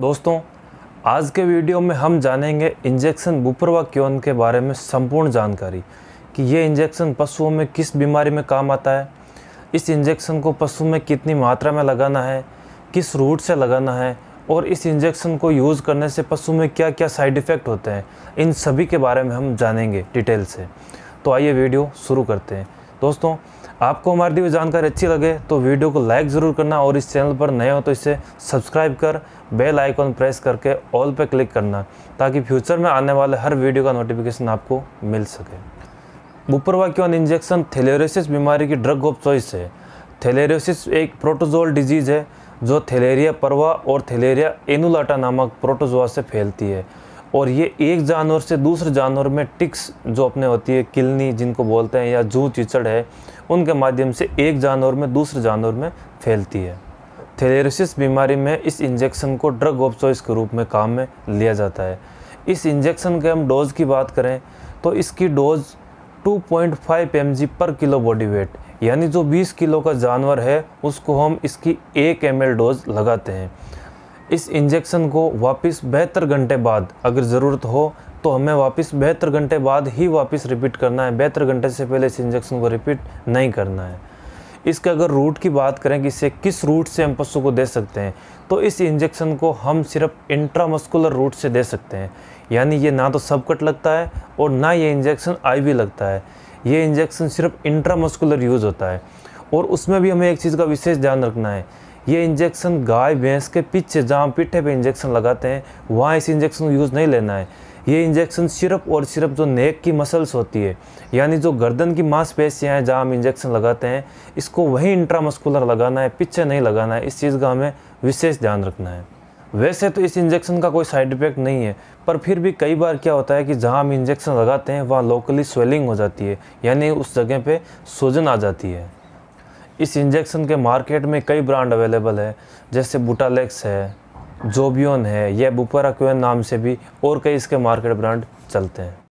दोस्तों, आज के वीडियो में हम जानेंगे इंजेक्शन बुपरवा क्योन के बारे में संपूर्ण जानकारी कि ये इंजेक्शन पशुओं में किस बीमारी में काम आता है, इस इंजेक्शन को पशु में कितनी मात्रा में लगाना है, किस रूट से लगाना है और इस इंजेक्शन को यूज़ करने से पशु में क्या क्या साइड इफ़ेक्ट होते हैं, इन सभी के बारे में हम जानेंगे डिटेल से। तो आइए वीडियो शुरू करते हैं। दोस्तों आपको हमारी दी हुई जानकारी अच्छी लगे तो वीडियो को लाइक ज़रूर करना और इस चैनल पर नए हो तो इसे सब्सक्राइब कर बेल आइकॉन प्रेस करके ऑल पर क्लिक करना ताकि फ्यूचर में आने वाले हर वीडियो का नोटिफिकेशन आपको मिल सके। बुपरवा क्यों इंजेक्शन थेलेरियोसिस बीमारी की ड्रग ऑफ़ चॉइस है। थेलेरियोसिस एक प्रोटोजोल डिज़ीज़ है, जो थेलेरिया परवा और थेलेरिया एनुलाटा नामक प्रोटोजोआ से फैलती है। और ये एक जानवर से दूसरे जानवर में टिक्स जो अपने होती है, किलनी जिनको बोलते हैं या जू चिचड़ है, उनके माध्यम से एक जानवर में दूसरे जानवर में फैलती है। थेलेरिसिस बीमारी में इस इंजेक्शन को ड्रग ऑफ़ चॉइस के रूप में काम में लिया जाता है। इस इंजेक्शन के हम डोज की बात करें तो इसकी डोज 2.5 पॉइंट पर किलो बॉडी वेट, यानी जो 20 किलो का जानवर है, उसको हम इसकी एक एम डोज लगाते हैं। इस इंजेक्शन को वापस बेहतर घंटे बाद अगर ज़रूरत हो तो हमें वापस बेहतर घंटे बाद ही वापस रिपीट करना है। बेहतर घंटे से पहले इस इंजेक्शन को रिपीट नहीं करना है। इसके अगर रूट की बात करें कि इसे किस रूट से हम पशु को दे सकते हैं तो इस इंजेक्शन को हम सिर्फ़ इंट्रामस्कुलर रूट से दे सकते हैं। यानी ये ना तो सबकट लगता है और ना ये इंजेक्शन आईवी लगता है। ये इंजेक्शन सिर्फ़ इंट्रामस्कुलर यूज़ होता है। और उसमें भी हमें एक चीज़ का विशेष ध्यान रखना है ये इंजेक्शन गाय, भैंस के पीछे जहाँ पीठे पे इंजेक्शन लगाते हैं, वहाँ इस इंजेक्शन को यूज़ नहीं लेना है। ये इंजेक्शन सिर्फ़ और सिर्फ़ जो नेक की मसल्स होती है, यानी जो गर्दन की मांसपेशियाँ हैं जहाँ हम इंजेक्शन लगाते हैं, इसको वहीं इंट्रामस्कुलर लगाना है, पीछे नहीं लगाना है। इस चीज़ का हमें विशेष ध्यान रखना है। वैसे तो इस इंजेक्शन का कोई साइड इफ़ेक्ट नहीं है, पर फिर भी कई बार क्या होता है कि जहाँ हम इंजेक्शन लगाते हैं, वहाँ लोकली स्वेलिंग हो जाती है, यानी उस जगह पे सूजन आ जाती है। इस इंजेक्शन के मार्केट में कई ब्रांड अवेलेबल है, जैसे बुटालेक्स है, जोबियन है, या बुपराक्वेन नाम से भी और कई इसके मार्केट ब्रांड चलते हैं।